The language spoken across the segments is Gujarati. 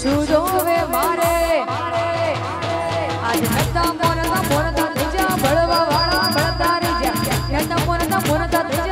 શું જોવે મારે. આજે નતા મોનતા મોનતા દુજા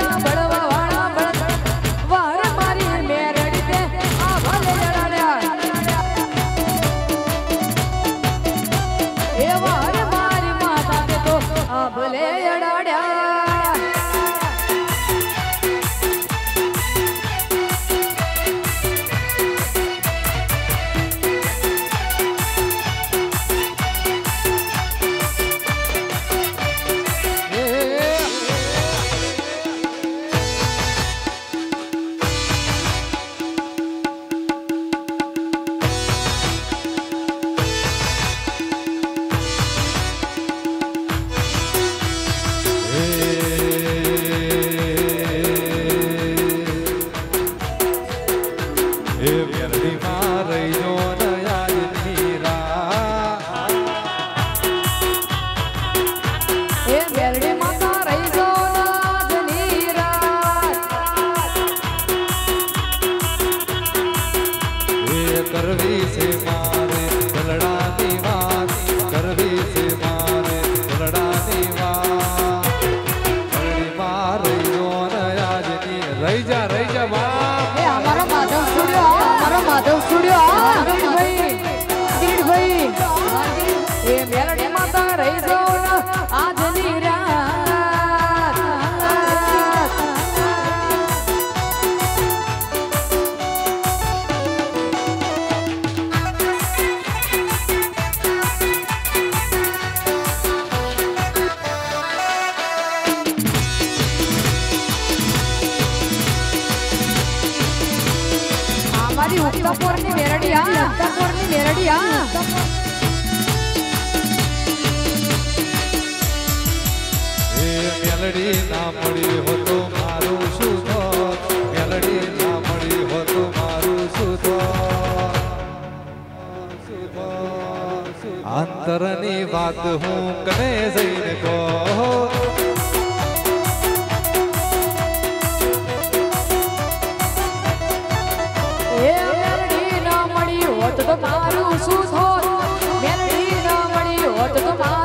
자, 저 스튜디오. એ મેલડી ના મળી મારું શું થોત મેલડી ના મળી મારું શું થોત અંતરની વાત હું કને જઈને કહો હોત તો મારું શું થોત મેલડી ન મળી હોત તો મારું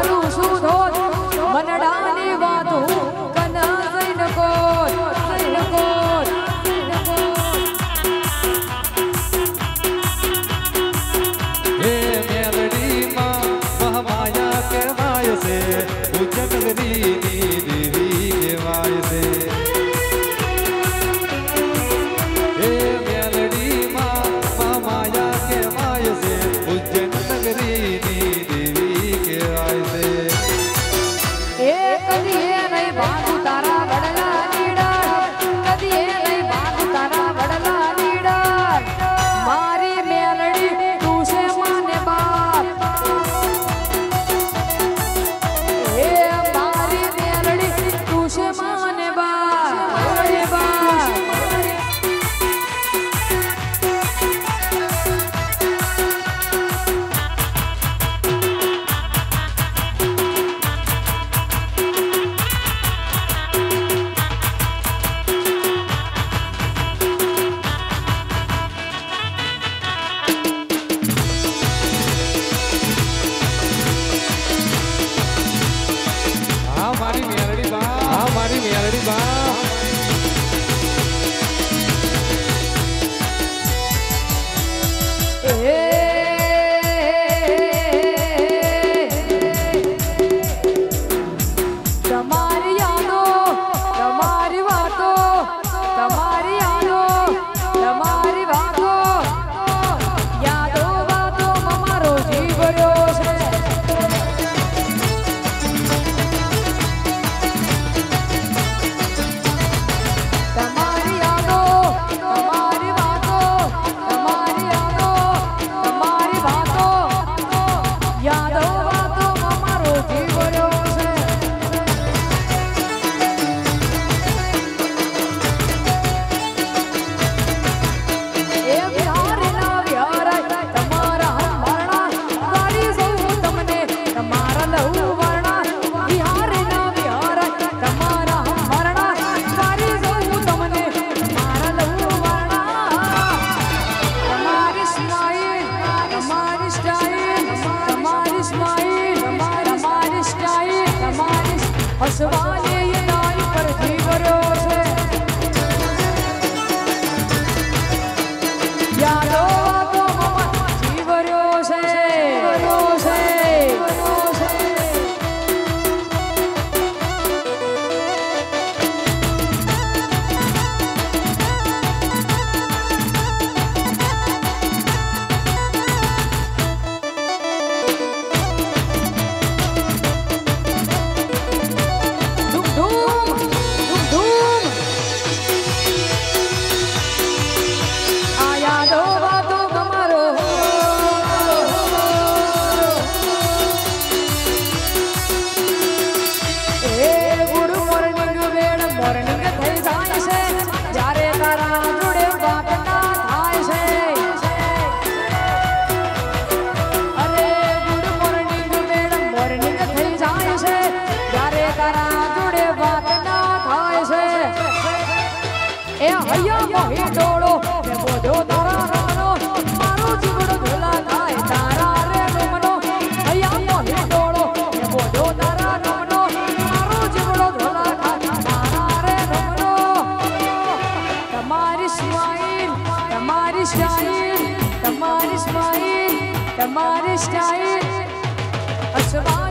એ હૈયા મહી ડોળો ને બોધો તારા રાનો મારો જીવડો ઢોલા થાય તારા રે રમનો હૈયા મહી ડોળો ને બોધો તારા રાનો મારો જીવડો ઢોલા થાય તારા રે રમનો તમારી સ્માઈલ, તમારી સ્ટાઈલ, તમારી સ્માઈલ, તમારી સ્ટાઈલ. અસવાની